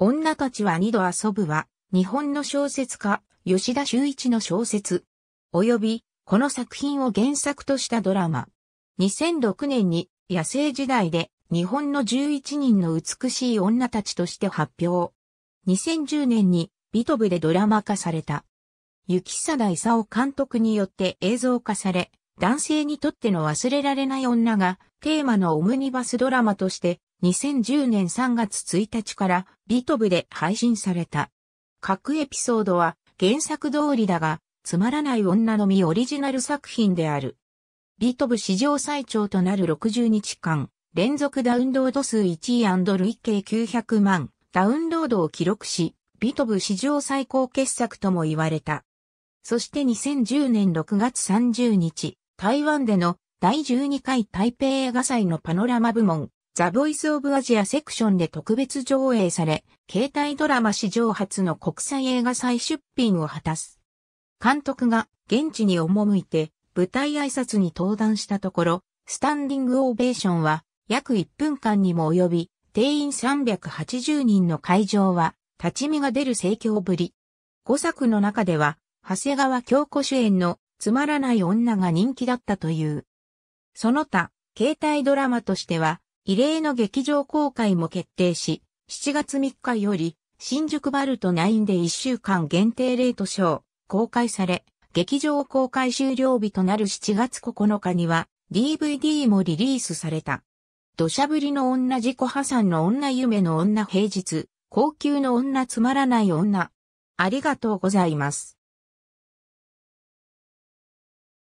女たちは二度遊ぶは、日本の小説家、吉田修一の小説、及び、この作品を原作としたドラマ。2006年に野生時代で日本の11人の美しい女たちとして発表。2010年にビトブでドラマ化された。雪貞勲監督によって映像化され、男性にとっての忘れられない女がテーマのオムニバスドラマとして2010年3月1日からビトブで配信された。各エピソードは原作通りだが、つまらない女の実オリジナル作品である。ビトブ史上最長となる60日間、連続ダウンロード数1位累計900万ダウンロードを記録し、ビトブ史上最高傑作とも言われた。そして2010年6月30日、台湾での第12回台北映画祭のパノラマ部門、ザ・ボイス・オブ・アジアセクションで特別上映され、携帯ドラマ史上初の国際映画祭出品を果たす。監督が現地に赴いて舞台挨拶に登壇したところ、スタンディングオベーションは約1分間にも及び、定員380人の会場は立ち見が出る盛況ぶり。5作の中では、長谷川京子主演のつまらない女が人気だったという。その他、携帯ドラマとしては、異例の劇場公開も決定し、7月3日より、新宿バルト9で1週間限定レートショー、公開され、劇場公開終了日となる7月9日には、DVD もリリースされた。土砂降りの女自己破産の女夢の女平日、高級の女つまらない女。ありがとうございます。